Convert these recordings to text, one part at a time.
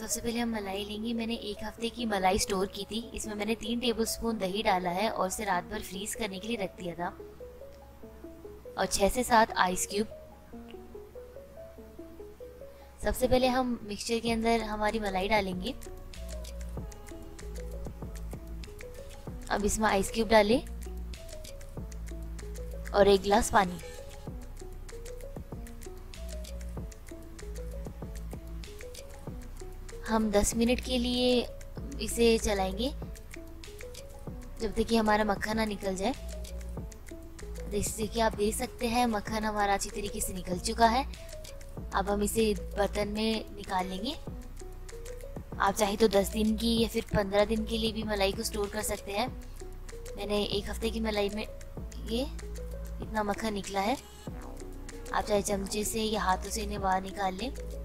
सबसे पहले हम मलाई लेंगे। मैंने एक हफ़्ते की मलाई स्टोर की थी। इसमें मैंने तीन टेबल स्पून दही डाला है और इसे रात भर फ्रीज करने के लिए रख दिया था। और छह से सात आइस क्यूब सबसे पहले हम मिक्सचर के अंदर हमारी मलाई डालेंगे। अब इसमें आइस क्यूब डालें। और एक गिलास पानी। हम 10 मिनट के लिए इसे चलाएँगे। जब तक कि हमारा मक्खन ना निकल जाए। जैसे कि आप देख सकते हैं मक्खन हमारा अच्छी तरीके से निकल चुका है। अब हम इसे बर्तन में निकाल लेंगे। आप चाहे तो 10 दिन की या फिर 15 दिन के लिए भी मलाई को स्टोर कर सकते हैं। मैंने एक हफ़्ते की मलाई में ये इतना मक्खन निकला है। आप चाहे चमचे से या हाथों से इन्हें बाहर निकाल लें।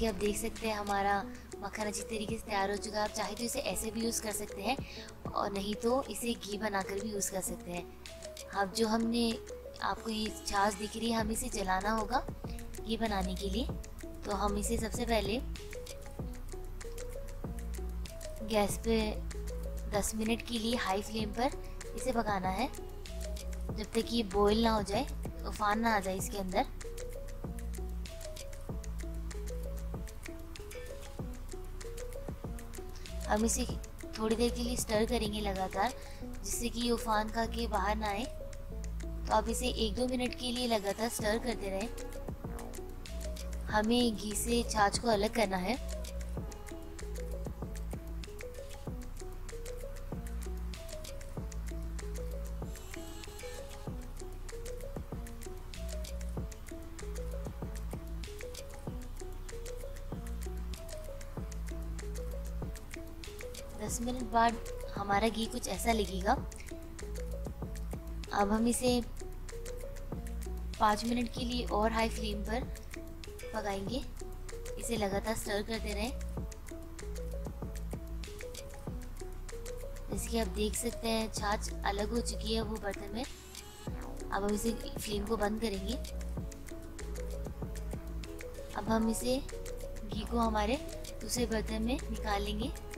कि आप देख सकते हैं हमारा मक्खन अच्छी तरीके से तैयार हो चुका है। आप चाहे तो इसे ऐसे भी यूज़ कर सकते हैं और नहीं तो इसे घी बनाकर भी यूज़ कर सकते हैं। अब जो हमने आपको ये छाछ दिख रही है, हम इसे जलाना होगा घी बनाने के लिए। तो हम इसे सबसे पहले गैस पे 10 मिनट के लिए हाई फ्लेम पर इसे पकाना है। जब तक ये बॉईल ना हो जाए, उफान ना आ जाए इसके अंदर। हम इसे थोड़ी देर के लिए स्टर करेंगे लगातार, जिससे कि ये उफान खा के बाहर ना आए। तो आप इसे एक दो मिनट के लिए लगातार स्टर करते रहें। हमें घी से छाछ को अलग करना है। दस मिनट बाद हमारा घी कुछ ऐसा लगेगा। अब हम इसे पाँच मिनट के लिए और हाई फ्लेम पर पकाएँगे। इसे लगातार स्टर करते रहें। जैसे कि आप देख सकते हैं, छाछ अलग हो चुकी है वो बर्तन में। अब हम इसे फ्लेम को बंद करेंगे। अब हम इसे घी को हमारे दूसरे बर्तन में निकाल लेंगे।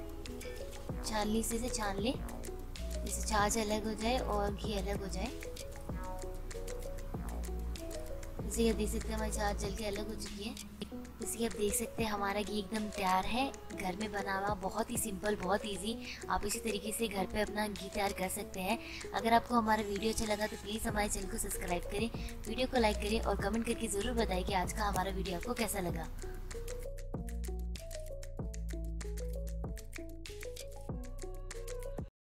छाननी से इसे छान लें। जिससे छाछ अलग हो जाए और घी अलग हो जाए। जैसे आप देख सकते हैं, हमारी छाछ जल के अलग हो चुकी है। कि आप देख सकते हैं, हमारा घी एकदम तैयार है। घर में बना हुआ, बहुत ही सिंपल बहुत इजी आप इसी तरीके से घर पे अपना घी तैयार कर सकते हैं। अगर आपको हमारा वीडियो अच्छा लगा तो प्लीज़ हमारे चैनल को सब्सक्राइब करें। वीडियो को लाइक करें और कमेंट करके ज़रूर बताएँ कि आज का हमारा वीडियो आपको कैसा लगा।